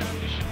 Establishment.